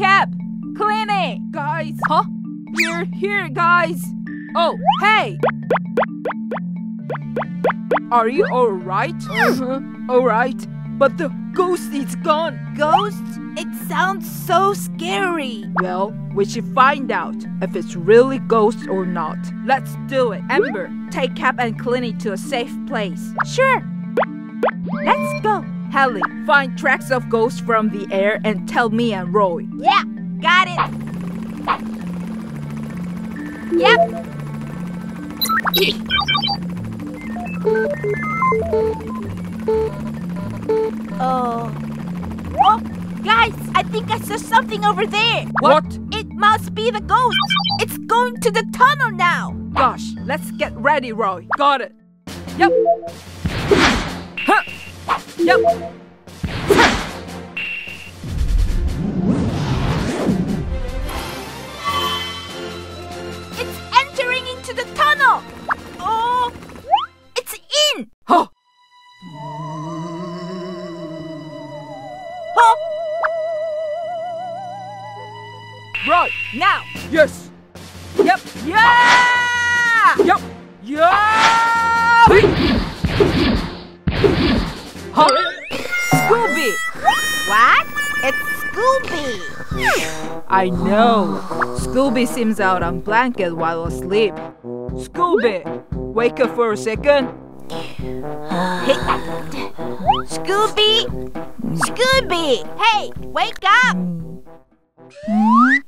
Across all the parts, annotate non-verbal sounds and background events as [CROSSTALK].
Cap, Cleany, guys. Huh? We're here, guys. Oh, hey. Are you alright? Uh-huh. Alright. But the ghost is gone. Ghost? It sounds so scary. Well, we should find out if it's really ghost or not. Let's do it. Amber, take Cap and Cleany to a safe place. Sure. Let's go. Helly, find tracks of ghosts from the air and tell me and Roy. Yeah, got it. Yep. Oh. Oh, guys, I think I saw something over there. What? It must be the ghost. It's going to the tunnel now. Gosh, let's get ready, Roy. Got it. Yep. Huh. Yep. It's entering into the tunnel. Oh, it's in. Huh. Oh, Right. now. Yes. Yep. Yeah. Yep. Yeah. What? It's SchoolB. I know. SchoolB seems out on blanket while asleep. SchoolB, wake up for a second. SchoolB! SchoolB! Hey, wake up! Huh?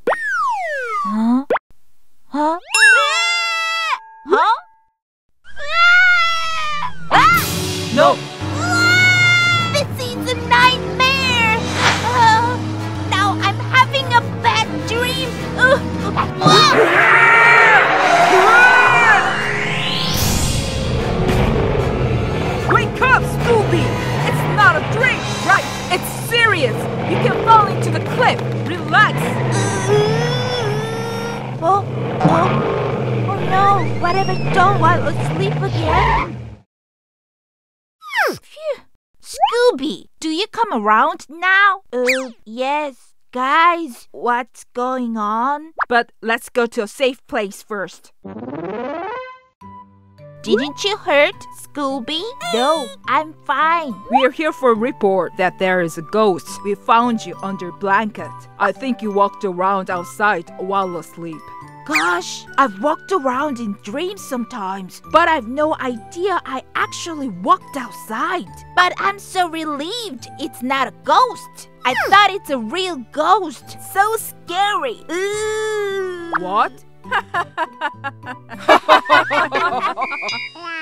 Relax. Oh, oh, oh no! What have I done while asleep again? Phew. SchoolB, do you come around now? Uh, yes. Guys, what's going on? But let's go to a safe place first. Didn't you hurt, SchoolB? No, I'm fine. We are here for a report that there is a ghost. We found you under blanket. I think you walked around outside while asleep. Gosh, I've walked around in dreams sometimes, but I've no idea I actually walked outside. But I'm so relieved it's not a ghost. I thought it's a real ghost. So scary. Ooh. What? [LAUGHS] [LAUGHS] Yeah. [LAUGHS] [LAUGHS]